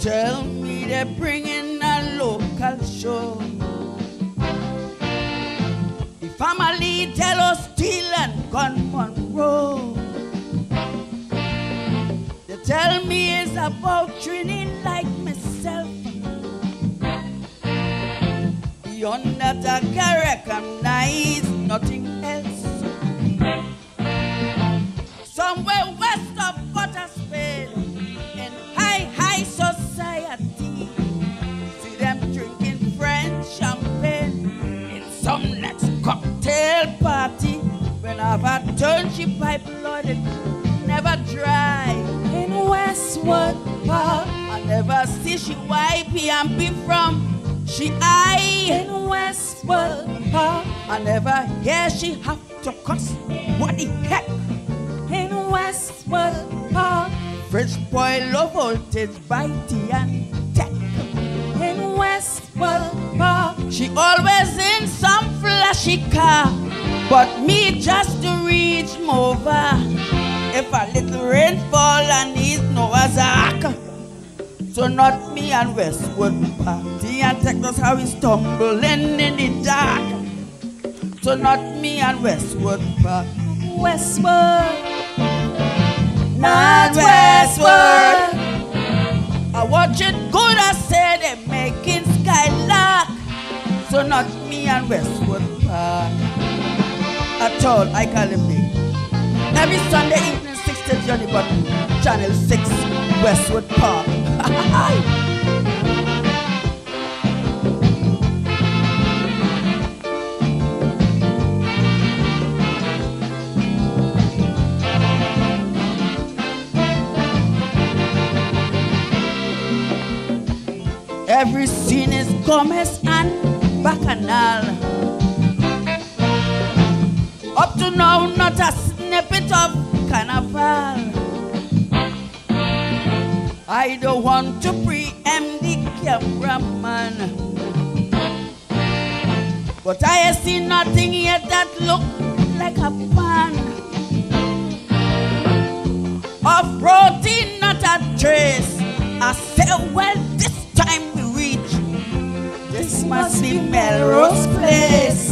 Tell me they're bringing a local show. The family tell us steal and gunman row. They tell me it's about training like myself. Beyond that I can recognize nothing else. Somewhere When I've a turn, she pipe loaded, never dry. In Westwood Park, I never see she wipe and be from she eye. in Westwood Park, I never hear she have to cuss. What the heck? in Westwood Park, Fridge boy low voltage, bitey and tech. in Westwood Park, She always in some flashy car, but me just to reach over. If a little rain fall and need Noah's Ark. So not me and Westwood party and take us how we stumbling in the dark. So not me and Westwood park. Westwood, Not Westwood. I watch it good, I say they making skylark. So not me and Westwood Park. At all, I call him me. Every Sunday evening, 6 to Johnny Button, Channel 6, Westwood Park. Every scene is commess and Bacchanal. Up to now, not a snippet of carnival. I don't want to preempt the cameraman. But I see nothing yet that look like a pan. Of protein, not a trace. I say, well, this time we reach. This must be Melrose Place.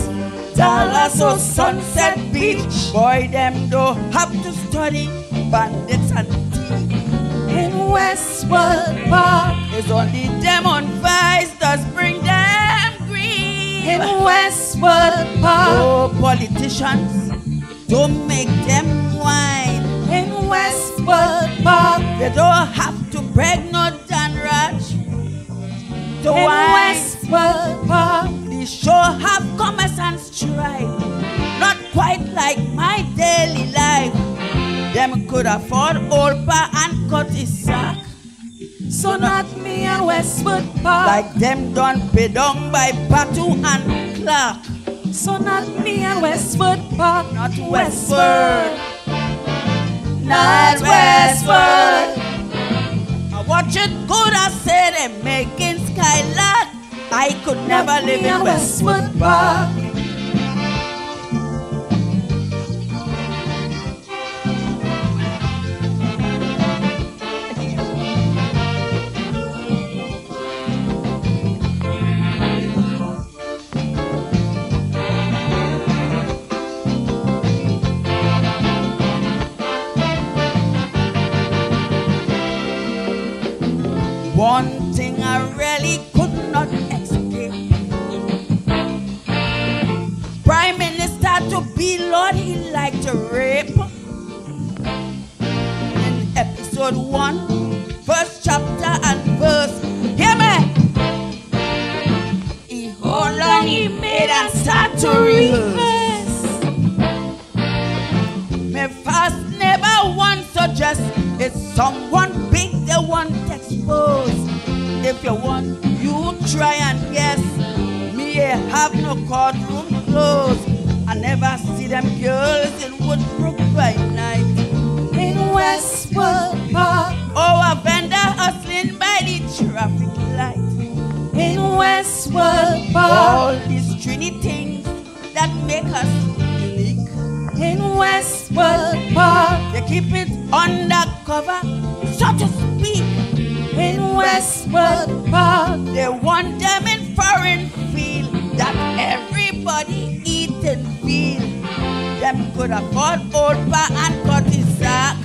Dallas or Sunset Beach. Boy, them don't have to study bandits and thieves. in Westwood Park, It's only them on vice does bring them grief. in Westwood Park, Oh, politicians, don't make them whine. in Westwood Park, They don't have to beg no Dan Raj in. Westwood Them could afford Olpa and cut his sack. so not me and Westwood Park, Like them done pay down by Patu and Clark. so not me and Westwood Park, Not Westwood. not Westwood. I watch it good, I say they making skylark. I could never Not live in Westwood Park. To be Lord, he like to rape. In episode one, first chapter and verse, hear me. He hold on, he made and start to rehearse. Me fast never once suggest it's someone big they want expose. If you want, you try and guess. Me have no courtroom never see them girls in Woodbrook by night. In Westwood Park, Oh, a vendor hustling by the traffic light. in Westwood Park, All these trini things that make us unique. in Westwood Park, They keep it undercover, so to speak. in Westwood Park. They want them in foreign field that everybody eat eating bean. Them could have got old pa and got his sack.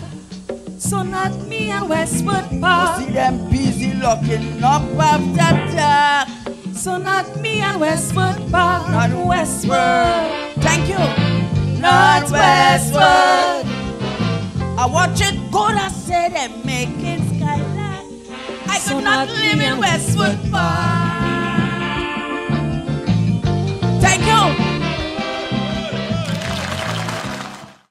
So not me and Westwood Park. You see them busy locking up after dark. So not me and Westwood Park. Not Westwood. Thank you. Not Westwood. I watch it go to say they make it skyline. I so could not, not live in Westwood Park. Thank you.